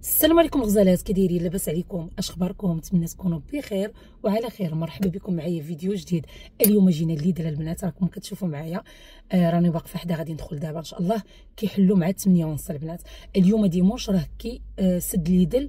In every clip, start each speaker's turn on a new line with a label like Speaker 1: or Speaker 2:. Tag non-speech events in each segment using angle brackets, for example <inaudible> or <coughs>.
Speaker 1: السلام عليكم الغزالات كي دايرين لاباس عليكم؟ اش اخباركم نتمنى تكونوا بخير وعلى خير. مرحبا بكم معايا في فيديو جديد. اليوم جينا الليل البنات راكم كتشوفوا معايا. آه راني واقفة حدا غادي ندخل دابا إن شاء الله. كيحلوا مع 8 ونص البنات. اليوم dimanche راه كي آه سد Lidl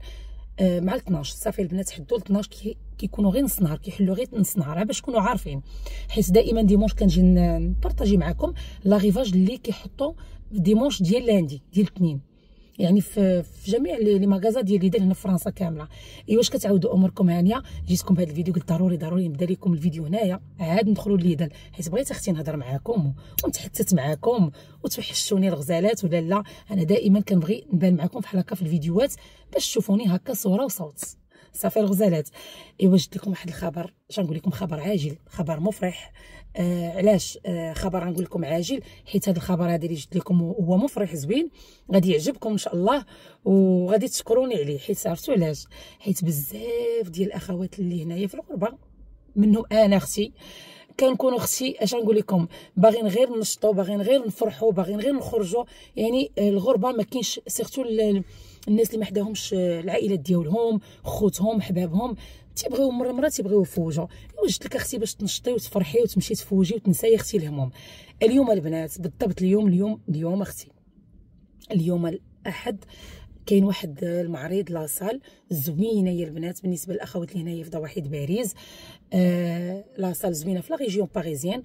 Speaker 1: آه مع 12 صافي البنات حدوا ل 12 كي كيكونوا غير نص نهار كيحلوا غير نص نهار باش تكونوا عارفين. حيت دائما dimanche كنجي نبارطاجي معكم l'arrivage اللي كيحطوا dimanche ديال lundi ديال الاثنين يعني في, في جميع les magasins ديال Lidl هنا في فرنسا كاملة. إي واش كتعاودوا أموركم هانية؟ جيتكم بهذا الفيديو قلت ضروري ضروري نبدا لكم الفيديو هنايا. عاد ندخلوا Lidl حيت بغيت أختي نهضر معاكم ونتحدث معاكم وتوحشوني الغزالات ولا لا. أنا دائما كنبغي نبان معاكم بحال هكا في الفيديوهات باش تشوفوني هكا صورة وصوت. صافي الغزالات. ايوا جبت لكم واحد الخبر؟ اش نقول لكم؟ خبر عاجل خبر مفرح. آه علاش؟ آه خبر نقول لكم عاجل حيت هذا الخبر هذا اللي جبت لكم هو مفرح زوين غادي يعجبكم إن شاء الله وغادي تشكروني عليه. حيت عرفتوا علاش؟ حيت بزاف ديال الأخوات اللي هنايا في الغربة منهم أنا أختي كنكونوا أختي. أش نقول لكم؟ باغيين غير نشطوا باغيين غير نفرحوا باغيين غير نخرجوا. يعني الغربة ما كاينش سيرتو الناس اللي ما حداهمش العائلات ديالهم خوتهم حبابهم تيبغيو مرة مرة تيبغيو يفوجوا. وجدت لك أختي باش تنشطي وتفرحي وتمشي تفوجي وتنساي أختي الهموم. اليوم البنات بالضبط اليوم اليوم اليوم أختي. اليوم الأحد كاين واحد المعرض la salle زوينة يا البنات بالنسبة للأخوات اللي هنايا في ضواحي باريس. آه la salle زوينة في la région parisienne.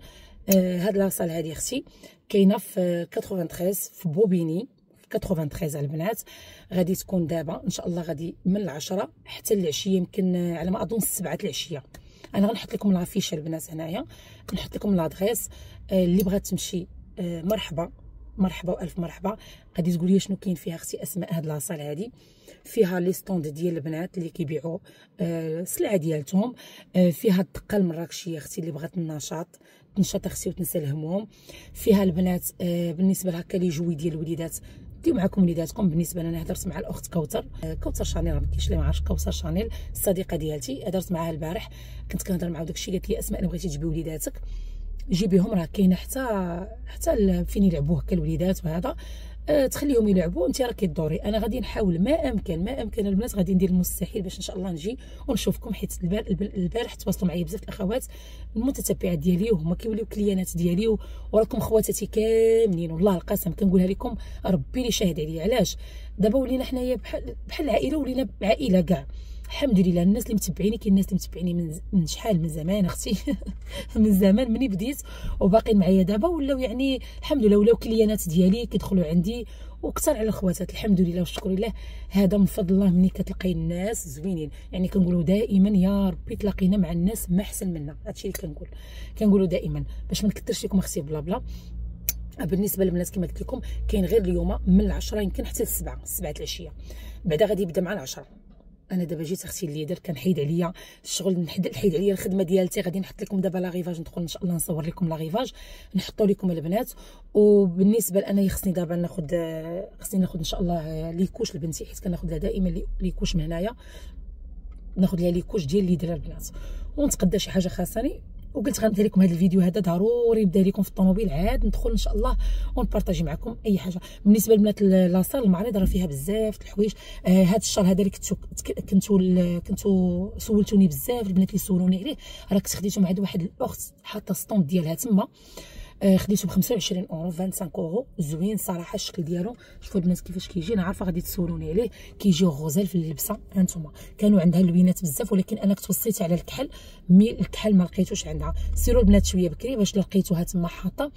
Speaker 1: آه هاد la salle هادي أختي كاينة في 93 في بوبيني. 93 البنات. غادي تكون دابا إن شاء الله غادي من العشرة حتى العشية يمكن على ما أظن السبعة العشية. أنا غنحط لكم l'affiche البنات هنايا. نحط لكم l'adresse آه، اللي بغات تمشي آه، مرحبا مرحبا وألف مرحبا. غادي تقول لي شنو كاين فيها أختي أسماء هاد la salle هادي. فيها les stands ديال البنات اللي كيبيعوا السلعه ديالتهم. آه فيها الدقة المراكشية أختي اللي بغات النشاط. تنشط أختي وتنسى الهموم فيها البنات بالنسبة لهكا les jouets ديال الوليدات. ديو معكم وليداتكم بالنسبة لنا هضرت مع الأخت كوثر. آه، كوثر شانيل ما كاينش اللي ما عرفش كوثر شانيل الصديقة ديالتي. هضرت معاها البارح. كنت كنهضر مع داكشي قالت لي أسماء الا بغيتي تجيبي وليداتك. جيبيهم راه كاينة حتى حتى فين يلعبوا هكا الوليدات وهذا. أه تخليهم يلعبوا. انت راكي دوري أنا غادي نحاول ما امكن ما امكن البنات غادي ندير المستحيل باش ان شاء الله نجي ونشوفكم حيت البارح تواصلوا معايا بزاف الأخوات المتتبعات ديالي وهما كيوليو كليانات ديالي وراكم خواتاتي كاملين. والله القسم كنقولها لكم ربي اللي شاهد عليا. علاش؟ دابا ولينا حنايا بحال بحال العائلة ولينا عائله كاع. الحمد لله الناس اللي متبعيني كاين الناس اللي متبعيني من, من شحال؟ من زمان أختي. <laughs> من زمان مني بديت وباقيين معايا دابا ولاو يعني الحمد لله ولاو كليانات ديالي كيدخلوا عندي وكثر على الخواتات الحمد لله والشكر لله. هذا من فضل الله ملي كتلقاي الناس زوينين. يعني كنقولوا دائما يا ربي تلاقينا مع الناس ما أحسن منا. هادشي اللي كنقول. كنقولوا دائما. باش ما نكثرش لكم أختي بلا بلا بالنسبة للبنات كما قلت لكم كاين غير اليوم من العشرة يمكن حتى السبعة السبعة العشية. بعدا غادي يبدأ مع العشرة. أنا دابا جيت أختي ال Lidl كنحيد عليا. الشغل نحيد عليا الخدمة ديالتي غادي نحط لكم دابا l'arrivage ندخل إن شاء الله نصور لكم l'arrivage نحطوا لكم البنات. وبالنسبة لأنا خصني دابا ناخذ خصني ناخذ إن شاء الله les couches لبنتي حيت كناخذ لها دائما les couches من هنايا. ناخذ لها les couches ديال ال Lidl البنات. ونتقدى شي حاجة خاصني وقلت غندير لكم هذا الفيديو هذا ضروري نبدا لكم في الطوموبيل عاد ندخل إن شاء الله ونبارطاجي معكم أي حاجة. بالنسبة لبنات la salle المعرض راه فيها بزاف الحوايج. آه هذا الشهر هذا اللي كنتو كنتو كنتو سولتوني بزاف البنات اللي سولوني عليه راه كنت خديتهم عند واحد الأخت حاطة stand ديالها تما. خديته ب 25 أورو 25 أورو. زوين صراحة الشكل ديالو. شوفوا البنات كيفاش كيجي. أنا عارفة غادي تسولوني عليه. كيجيو غزال في اللبسة هانتوما. كانوا عندها اللوينات بزاف ولكن أنا كنت وصيت على الكحل. mais الكحل ما لقيتوش عندها. سيروا البنات شوية بكري باش لقيتوها تما حاطة.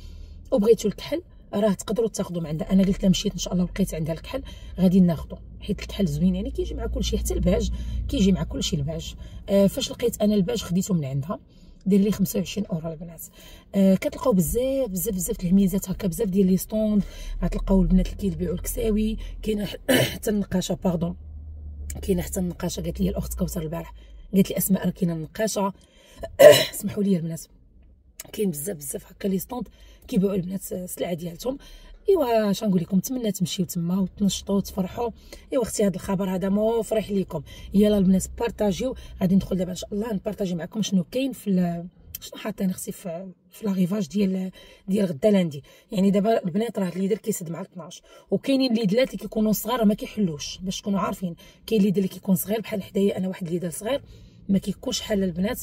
Speaker 1: وبغيتو الكحل راه تقدروا تاخذوا من عندها. أنا قلت لها مشيت إن شاء الله لقيت عندها الكحل. غادي ناخذو حيت الكحل زوين يعني كيجي مع كلشي حتى الباج. كيجي مع كلشي الباج. آه فاش لقيت أنا الباج خديته من عندها. دير لي 25 أورو البنات. آه كتلقاو بزاف بزاف بزاف الميزات هكا بزاف ديال les stands. غتلقاو البنات اللي كيبيعوا الكساوي كاينة <coughs> حتى النقاشة pardon كاينة حتى النقاشة قالت لي الأخت كوثر البارح. قالت لي أسماء راه كاينة النقاشة. <coughs> سمحوا لي البنات. كاين بزاف بزاف هكا les stands كيبيعوا البنات السلعة ديالتهم. ايوا اش نقول لكم نتمنى تمشيو تما وتنشطوا وتفرحوا ايوا أختي هذا الخبر هذا مفرح ليكم. يلا البنات بارطاجيو. غادي ندخل دابا ان شاء الله نبارطاجي معكم شنو كاين في شنو حاطين أختي في في l'arrivage ديال ديال غدا lundi يعني دابا البنات راه ال Lidl كيسد مع 12 وكاينين الليدلات اللي كيكونوا صغار ما كيحلوش باش تكونوا عارفين. كاين ال Lidl اللي كيكون صغير بحال حدايا أنا واحد ال Lidl صغير ما كيكونش حال البنات.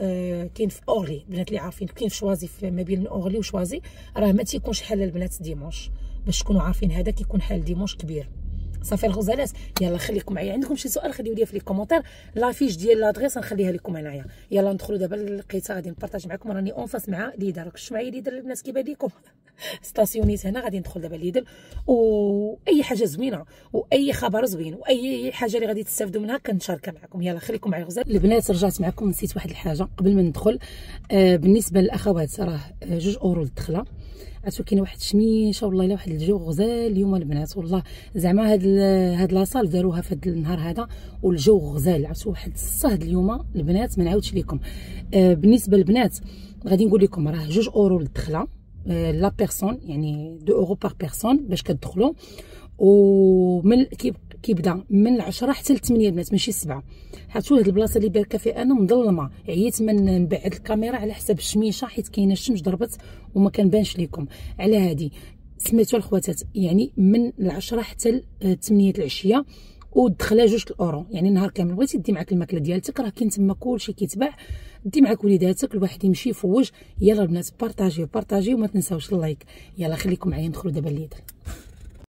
Speaker 1: آه كاين في أورلي البنات اللي عارفين كاين في شوازي ما بين أورلي وشوازي راه ما تيكونش حال البنات dimanche باش تكونوا عارفين هذا كيكون حال dimanche كبير. صافي الغزالات يلا خليكم معايا. عندكم شي سؤال خليو لي في les commentaires. l'affiche ديال l'adresse نخليها لكم هنايا يلا ندخلوا دابا للقيته غادي نبارطاج معكم راني en face مع Lidl. راك معايا Lidl البنات كيبان لكم ستاسيونيت هنا غادي ندخل دابا Lidl واي حاجة زوينة واي خبر زوين واي حاجة اللي غادي تستافدوا منها كنشاركها معكم. يلا خليكم معايا غزال. البنات رجعت معكم نسيت واحد الحاجة قبل ما ندخل. آه بالنسبة للأخوات راه جوج أورو الدخله عرفتوا كاين واحد الشميشة والله إلا واحد الجو غزال اليوم البنات والله. زعما هاد هاد la salle داروها في هاد النهار هذا والجو غزال. عرفتوا واحد الصهد اليوم البنات ما نعاودش لكم آه بالنسبة للبنات غادي نقول لكم راه جوج أورو للدخلة. آه la personne يعني deux euros par personne باش كتدخلوا ومن كيبدا من 10 حتى ل 8 البنات ماشي 7 حيت هاد البلاصة اللي باركة فيها أنا مظلمة. عييت من نبعد الكاميرا على حساب الشميشة حيت كاينة الشمس ضربت وما كنبانش لكم على هادي سميتو الخواتات يعني من العشرة حتى ل 8 العشية. ودخلها جوج الاورو يعني نهار كامل بغيتي دي معاك الماكلة ديالتك راه كاين تما كلشي كيتباع. دي معاك وليداتك الواحد يمشي يفوج. يلا البنات بارطاجيو بارطاجيو وما تنساوش ال like. يلا خليكم معايا ندخلوا دابا الليل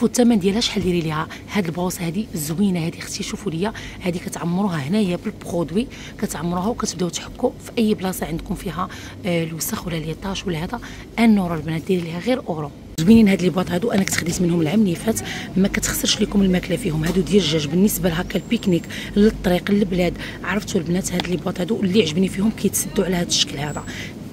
Speaker 1: والثمن ديالها شحال ديري ليها؟ هاد la brosse هادي زوينة هادي أختي شوفوا ليا. هادي كتعمروها هنايا بال produit كتعمروها وكتبداو تحكوا في أي بلاصة عندكم فيها آه الوسخ ولا les taches ولا هذا. un euro البنات ديري ليها غير أورو. زوينين هاد les boîtes هادو أنا كنت خديت منهم العام اللي فات. ما كتخسرش لكم الماكلة فيهم. هادو ديال الدجاج بالنسبة لهكا ال pique-nique للطريق للبلاد. عرفتوا البنات هاد les boîtes هادو اللي عجبني فيهم كيتسدوا على هاد الشكل هذا.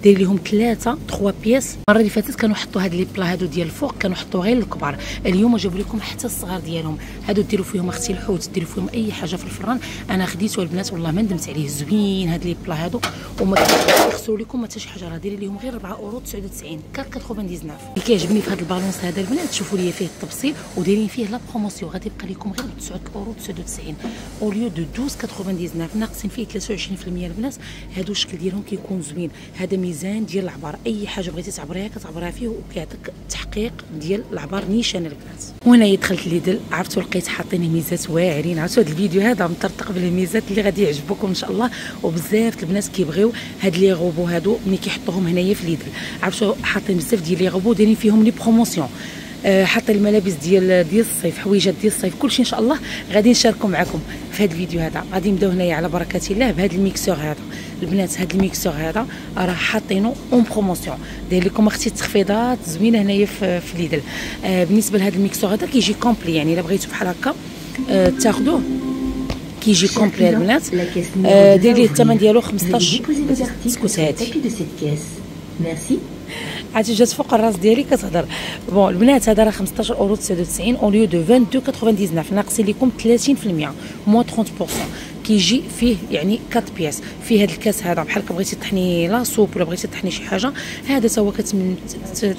Speaker 1: دير ليهم ثلاثة 3 pièces. المرة اللي فاتت كانوا حطوا هاد les plats هادو ديال الفوق كانوا حطوا غير الكبار. اليوم جابوا لكم حتى الصغار ديالهم. هادو ديروا فيهم أختي الحوت ديروا فيهم أي حاجة في الفران. أنا خديته البنات والله ما ندمت عليه. زوين هاد les plats هادو. وما كيخسروا لكم حتى شي حاجة. راه دايرين لهم غير 4 أورو 99 99 اللي كيعجبني في هاد la balance هذا البنات شوفوا لي فيه التبصيل ودايرين فيه la promotion. غادي يبقى لكم غير ب 9 اورو 99 au lieu de 12 99 ناقصين فيه 23% البنات. هادو الشكل ديالهم كيكون زوين. هذا ديال العبار. أي حاجة بغيتي تعبريها كتعبريها فيه وكيعطيك تحقيق ديال العبار نيشان البنات وهنايا دخلت ليدل. عرفتوا لقيت حاطين ميزات واعرين. عرفتوا هذا الفيديو هذا مطرطق بالميزات اللي غادي يعجبكم إن شاء الله. وبزاف البنات كيبغيو هاد لي غوبو هادو ملي كيحطوهم هنايا في ليدل. عرفتوا حاطين بزاف ديال لي غوبو دايرين فيهم les promotions. حاطين الملابس ديال ديال الصيف حويجات ديال الصيف كلشي إن شاء الله غادي نشاركو معكم في هذا الفيديو هذا. غادي نبداو هنايا على بركة الله بهذا ال mixeur هذا. البنات هذا ال mixeur هذا راه حاطينه en promotion. داير لكم أختي تخفيضات زوينة هنايا في, في ليدل. آه بالنسبة لهذا ال mixeur هذا كيجي complet يعني إلا بغيتو بحال هكا آه تاخذوه كيجي complet البنات. آه داير ليه الثمن ديالو 15 سكوت هادي. ميرسي عاد جات فوق الراس ديالي كتهضر. bon البنات هذا راه 15 اورو 99 au lieu de 22 99 ناقصين لكم 30% موان 30% كيجي فيه يعني 4 pièces فيه هذا الكاس هذا بحال بغيتي تطحني la soupe ولا بغيتي تطحني شي حاجة هذا تا هو كتمعسي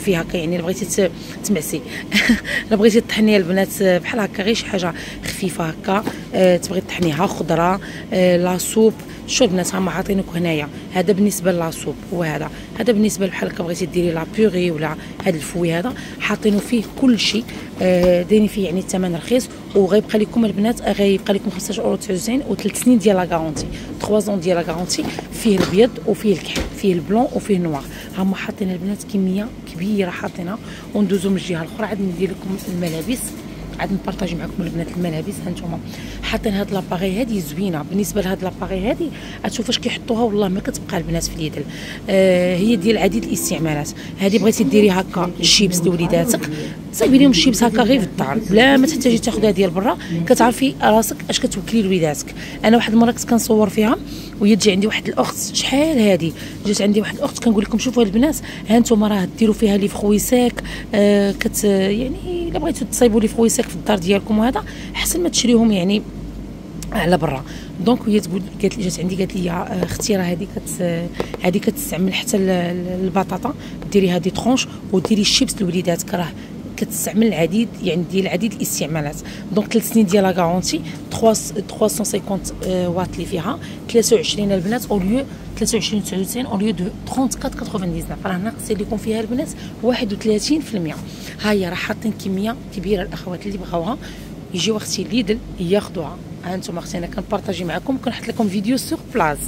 Speaker 1: فيه هكا يعني بغيتي تمعسي <laughs> إلا بغيتي تطحني البنات بحال هكا غير شي حاجة خفيفة هكا أه تبغي تطحنيها خضرة أه la soupe شو البنات هما عاطينك هنايا. هذا بالنسبة la soupe هو هذا هذا بالنسبة بحال هكا بغيتي ديري la purée ولا هذا الفوي هذا. حاطينه فيه كل شيء. آه دايرين فيه يعني الثمن رخيص. وغيبقى لكم البنات غيبقى لكم 15 أورو 99 وثلاث سنين ديال la garantie. 3 ans ديال la garantie. فيه الابيض وفيه الكحل. فيه ال blanc وفيه ال noir. هما حاطين البنات كمية كبيرة حاطينها. وندوزو من الجهة الأخرى. عاد ندير لكم الملابس. عاد نبارطاجي معكم البنات الملابس ها نتوما. حاطين هاد l'appareil هادي زوينة. بالنسبة لهاد l'appareil هادي غتشوف اش كيحطوها والله ما كتبقى البنات في اليد آه هي ديال عديد الاستعمالات. هادي بغيتي ديري هكا الشيبس لوليداتك. صايبي لهم الشيبس هكا غير في الدار. بلا ما تحتاجي تاخذيها ديال برا كتعرفي راسك اش كتوكلي لوليداتك أنا واحد المرة كنت كنصور فيها وهي تجي عندي واحد الأخت شحال هادي؟ جات عندي واحد الأخت كنقول لكم شوفوا البنات ها أنتم راه ديروا فيها les fruits secs آه كت يعني إلا بغيتو تصايبوا les fruits secs في الدار ديالكم وهذا احسن ما تشريهم يعني على برا. donc هي تقول قالت لي جات عندي قالت لي آه، أختي راه هذه كت هذه كتستعمل حتى البطاطا. ديري هذه tranches وديري الشيبس لوليداتك راه كتستعمل العديد يعني ديال العديد الاستعمالات. donc 3 سنين ديال la garantie 350 واط اللي فيها 23 البنات أو ليو 23 99 au lieu de 34 99 راه ناقص لكم فيها البنات 31% ها هي راه حاطين كمية كبيرة الاخوات اللي بغاوها يجيو أختي ليدل ياخذوها ها أنتم أختي أنا كنبارطاجي معكم كنحط لكم فيديو sur place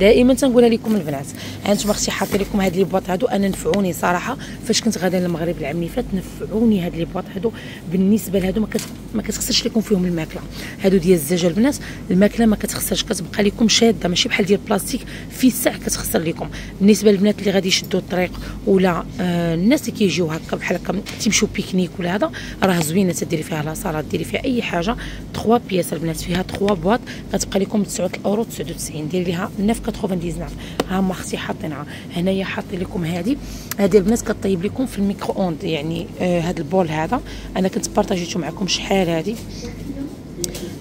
Speaker 1: دائما تنقولها لكم البنات ها أنتم أختي حاطين لكم هاد les boîtes هادو أنا نفعوني صراحة. فاش كنت غادا للمغرب العام اللي فات نفعوني هاد les boîtes هادو. بالنسبة لهادو ما, كت... ما كتخسرش لكم فيهم الماكلة. هادو ديال الزجاج البنات الماكلة ما كتخسرش كتبقى لكم شادة ماشي بحال ديال البلاستيك في ساعه كتخسر لكم. بالنسبة للبنات اللي غادي يشدوا الطريق ولا آه الناس اللي كيجيو هكا بحال هكا تيمشيو pique-nique ولا هذا راه زوينة تديري فيها la salade ديري فيها أي حاجة. 3 pièces البنات فيها 3 boîtes كتبقى لكم 9 أورو 99 ديري ليها 9.99 ها هما أختي حاطينها هنايا حاطين لكم هذه هذه البنات كطيب لكم في ال micro-ondes يعني آه هذا ال bol هذا. أنا كنت بارطاجيتو معكم شحال هذه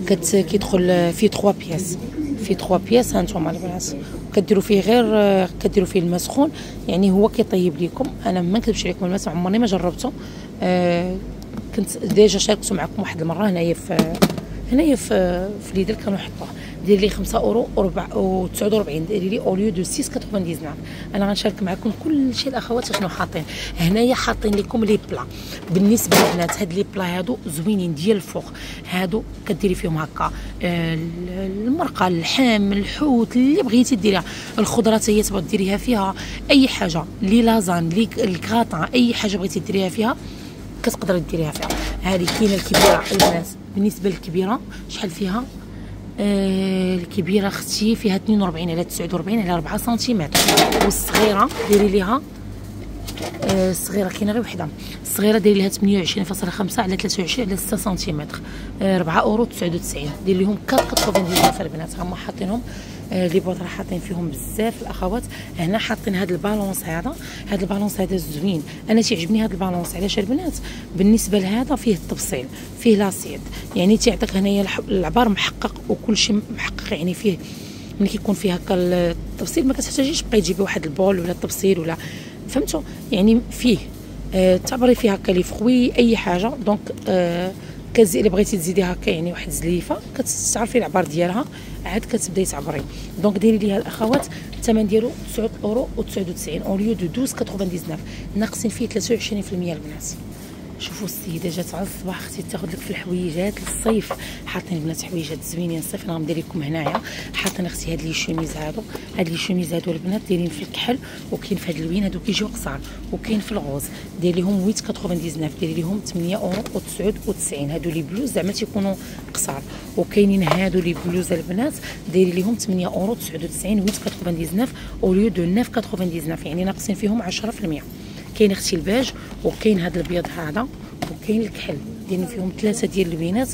Speaker 1: كت كيدخل فيه 3 pièces. فيه 3 pièces ها أنتم البنات كديروا فيه غير آه، كديروا فيه الماء سخون يعني هو كيطيب لكم. أنا ما نكذبش عليكم الماء عمرني ما جربته. آه كنت déjà شاركته معكم واحد المرة هنايا في هنايا في في ليدل كانوا يحطوه دير لي 5 أورو و 49 ديري لي au lieu de 6.99 أنا غنشارك معكم كل شيء الأخوات شنو حاطين. هنايا حاطين لكم les plats بالنسبة للبنات هاد لي بلا هادو زوينين ديال الفوق. هادو كديري فيهم هكا آه، المرقة اللحم الحوت اللي بغيتي ديريها. الخضرة هي تبغي ديريها فيها. أي حاجة. لي لازان لي الكراطان أي حاجة بغيتي ديريها فيها كتقدري ديريها فيها. هذه كاينة الكبيرة البنات. بالنسبة للكبيرة شحال فيها؟ آه الكبيرة أختي فيها 42 على 49 على 4 سنتيمتر والصغيرة ديري ليها الصغيره كاينة غير وحدة. الصغيره ديري ليها 28.5 على 23 على 6 سنتيمتر. آه 4 أورو 99 دير ليهم 4.99 البنات هما حاطينهم آه، les boîtes راه حاطين فيهم بزاف الأخوات. هنا حاطين هذا ال balance هذا. هذا ال balance هذا زوين. أنا تيعجبني هذا ال balance. علاش؟ البنات بالنسبة لهذا فيه التفصيل فيه لاسيد. يعني تيعطيك هنايا العبار محقق وكل شيء محقق. يعني فيه ملي كيكون فيه هكا التفصيل ما كتحتاجيش تبقاي تجيبي واحد ال bol ولا التفصيل ولا فهمتوا؟ يعني فيه آه تعبري فيه هكا لي فخوي أي حاجة. donc آه كتزي إلا بغيتي تزيدي هكا يعني واحد زليفة كتعرفي العبار ديالها عاد كتبداي تعبري. donc ديري ليها الأخوات الثمن ديالو 9 أورو و99 au lieu de 12.99 ناقصين فيه 23% البنات شوفوا السيدة جات على الصباح أختي تاخذ لك في الحويجات للصيف. حاطين البنات حويجات زوينين الصيف أنا غندير لكم هنايا. حاطين أختي هاد les chemises هادو هاد les chemises هادو البنات دايرين في الكحل وكاين في هاد اللوين هادو كيجيو قصار وكاين في ال rose دير ليهم 8.99 ديري ليهم 8 اورو و99 هادو les blouses زعما تيكونوا قصار. وكاينين هادو les blouses البنات دايري ليهم 8 اورو 99 8.99 au lieu de 9.99 يعني ناقصين فيهم 10% كاين أختي الباج وكاين هذا الابيض هذا وكاين الكحل. دايرين فيهم ثلاثة ديال البينات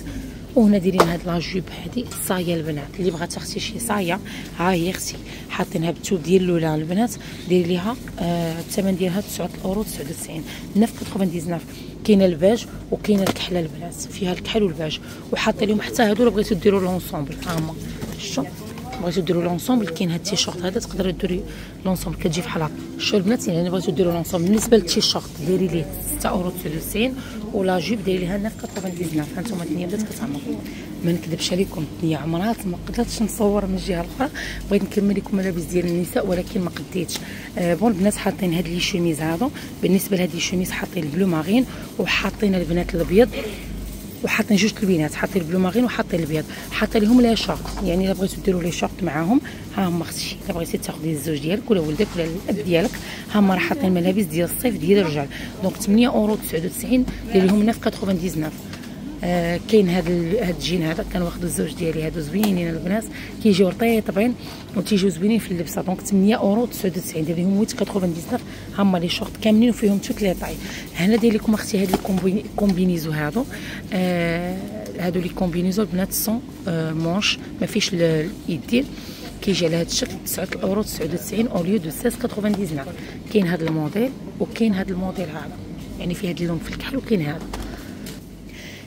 Speaker 1: وهنا دايرين هاد la jupe هادي صايه البنات. اللي بغات أختي شي صايه ها هي أختي. حاطينها بالثوب ديال الأولى البنات. ديري ليها آه الثمن ديالها 9 أورو 99 9.99 كاينة الباج وكاينة الكحلة البنات. فيها الكحل والباج. وحاطين لهم حتى هادو الا بغيتو ديروا l'ensemble هما شفتوا؟ بغيتو ديروا l'ensemble كاين هاد التيشيرت هذا تقدروا ديروا l'ensemble كتجي فحال هكا. شو البنات يعني بغيتو ديروا l'ensemble بالنسبة للتيشيرت ديري ليه 6 أورو 99 و la jupe ديري ليها 9.99 هانتوما الدنيا بدات كتعمر. ما نكذبش عليكم الدنيا عمرات ما قدرتش نصور من الجهة الأخرى. بغيت نكمل لكم ملابس ديال النساء ولكن ما قديتش. آه bon البنات حاطين هاد les chemises هذا بالنسبة لهاد les chemises حاطين ال bleu marine وحاطين البنات الأبيض. وحاطين جوج البينات حاطين ال bleu marine وحاطين الابيض حاطه لهم les shorts يعني إلا بغيتو ديروا les shorts معاهم ها هما أختي إلا بغيتي تاخذي الزوج ديالك ولا ولدك ولا الأب ديالك ها هما راه حاطين ملابس ديال الصيف ديال الرجال. donc 8 أورو 99 دير لهم 9.99 آه كاين هاد هاد الجين هذا كنواخدو الزوج ديالي هادو زوينين البنات. كيجيو رطيطبين وتيجيو زوينين في اللبسة. donc 8 أورو 99 دير لهم 8.99 هما les shorts كاملين وفيهم toutes les tailles. هنا داير لكم أختي هاد ال combinaisons هادو. آه هادو les combinaisons البنات sans آه manches. ما فيش اليدين كيجي على هذا الشكل 9 أورو 99 au lieu de 16.99 كاين هذا الموديل وكاين هذا الموديل هذا. يعني فيه هذا اللون في الكحل وكاين هذا.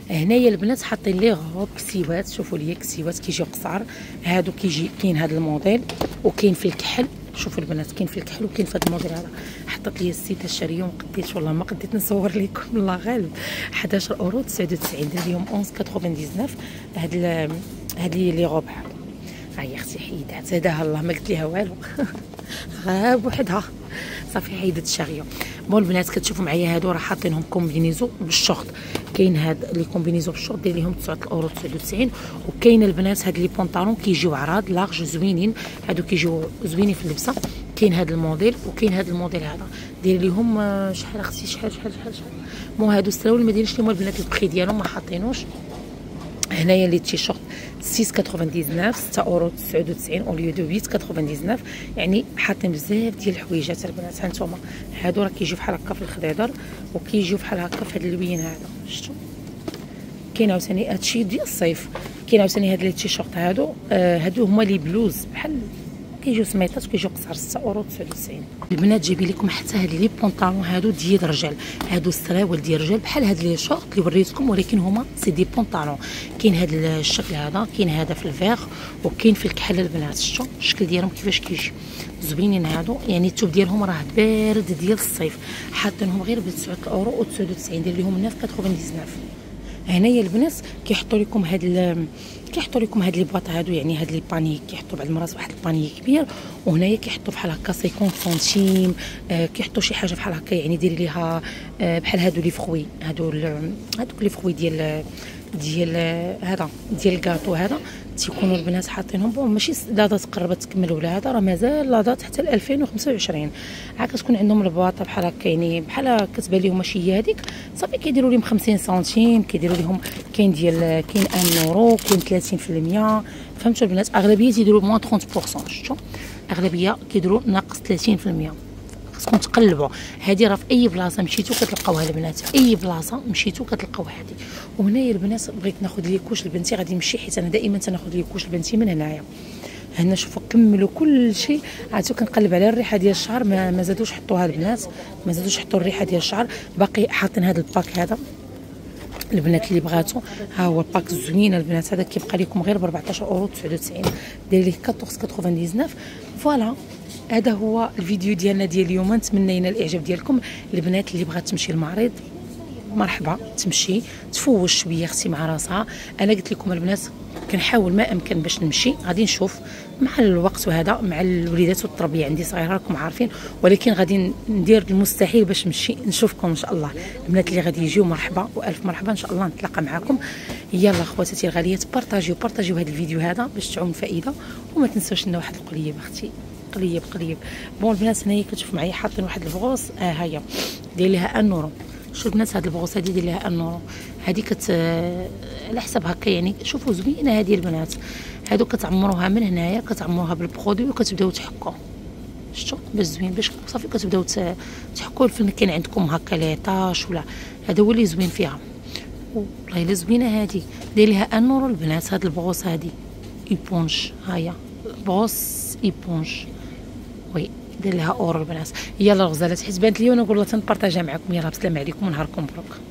Speaker 1: هنايا البنات حاطين les robes كسيوات شوفوا les كسيوات كيجيو قصار. هادو كيجي كاين هذا الموديل وكاين في الكحل. شوفوا البنات كاين في الكحل وكاين في هذا الموديل هذا. حطت لي السيده الشاريه وما قديتش والله ما قديت نصور لكم الله غالب 11 أورو 99 دير لهم 11.99 هاد هاد les robes ها هي أختي حيدات زادها الله ما قلت لها والو. <laughs> غاب وحدها. صافي حيدت الشاريه bon البنات كتشوفوا معايا هادو راه حاطينهم combinaisons بال short. كاين هاد les combinaisons بال short داير ليهم 9 أورو 99 وكاين البنات هاد les pantalons كيجيو عراض larges زوينين. هادو كيجيو زوينين في اللبسة. كاين هاد الموديل وكاين هاد الموديل هذا. داير ليهم آه، شحال أختي؟ شحال شحال شحال شحال. مو هادو السراول ما دايرينش ليهم البنات البخي ديالهم ما حاطينوش. هنايا les t-shirts. 6.99 6 أورو 99 au lieu de 8.99 يعني حاطين بزاف ديال الحويجات البنات. ها نتوما هادو راه كيجيو بحال هكا في الخضيضر وكيجيو بحال هكا في هاد اللوين هذا شفتوا؟ كاين عاوتاني هادشي ديال الصيف كاين عاوتاني هاد les t-shirts هادو. آه هادو هما les blouses بحال كيجيو سميطات وكيجيو قصار 6 اورو 99 البنات جايبين لكم حتى هاد les pantalons هادو ديال الرجال هادو السراول ديال الرجال بحال هاد les shorts اللي وريتكم ولكن هما c'est des pantalons كاين هاد الشكل هذا كاين هذا في الفيغ وكاين في الكحل البنات. شفتوا الشكل ديالهم كيفاش كيجي؟ زوينين هادو. يعني الثوب ديالهم راه بارد ديال الصيف. حاطينهم غير ب 9 اورو و 99 دير لهم 9.99 هنايا البنات كيحطوا لكم هاد كيحطوا لكم هاد les boîtes هادو يعني هاد les paniers كيحطوا بعض المرات واحد ال panier كبير وهنايا كيحطوا بحال هكا 50 سنتيم آه كيحطوا شي حاجة بحال هكا يعني ديري ليها آه بحال هادو لي فخوي هادو هادوك لي فخوي ديال ديال هذا ديال الكاطو هذا تيكونوا البنات حاطينهم bon ماشي la date قربت تكمل ولا هذا راه مازال la date حتى ل 2025 عا كتكون عندهم البواطة بحال هكا يعني بحال كتبان لهم ماشي هي هذيك. صافي كيديروا لهم 50 سنتيم كيديروا لهم كاين ديال كاين 1 يورو كاين 30% فهمتوا البنات؟ أغلبية تيديروا moins 30% شفتوا؟ أغلبية كيديروا ناقص 30% خصكم تقلبوا. هذه راه في أي بلاصة مشيتو كتلقاوها البنات. في أي بلاصة مشيتو كتلقاو هذه وهنايا البنات بغيت ناخذ les couches لبنتي غادي نمشي حيت أنا دائما تناخذ les couches لبنتي من هنايا. هنا شوفوا كملوا كل شيء. عاد كنقلب على الريحة ديال الشعر ما زادوش حطوها البنات ما زادوش حطوا الريحة ديال الشعر. باقي حاطين هذا ال pack هذا. البنات اللي بغاتو ها هو ال pack زوين البنات هذا كيبقى لكم غير ب 14 اورو 99 داير ليه 14.99 voilà هذا هو الفيديو ديالنا ديال اليوم. نتمنى ينال الإعجاب ديالكم. البنات اللي بغات تمشي للمعرض مرحبا تمشي تفوج شوية أختي مع راسها. أنا قلت لكم البنات كنحاول ما أمكن باش نمشي. غادي نشوف مع الوقت وهذا مع الوليدات والتربية عندي صغيرة راكم عارفين. ولكن غادي ندير المستحيل باش نمشي. نشوفكم إن شاء الله. البنات اللي غادي يجيو مرحبا وألف مرحبا. إن شاء الله نتلاقى معكم يلا خواتاتي الغاليات بارطاجيو بارطاجيو هذا الفيديو هذا باش تعم فائدة. وما تنساوش لنا واحد القليب أختي. قليب قليب. bon البنات هنايا كتشوف معايا حاطين واحد ال brosse آه هيا. داير ليها un euro شوف البنات هاد ال brosse هادي دير ليها ان هادي كت على حسب هكا يعني. شوفوا زوينة هادي البنات. هادو كتعمروها من هنايا كتعمروها بال produit وكتبداو تحكوا شفتوا؟ باش زوين باش صافي كتبداو تحكوا فين كاين عندكم هكا les taches ولا. هذا هو اللي زوين فيها. والله إلا زوينة هادي داير ليها un euro البنات هاد ال brosse هادي. éponge. هايا. brosse éponge. oui دير لها اورو البنات. يلا الغزالات حيت بانت لي وأنا نقول لها تنبارطاجيها معكم. يلا بسلام عليكم ونهاركم مبروك.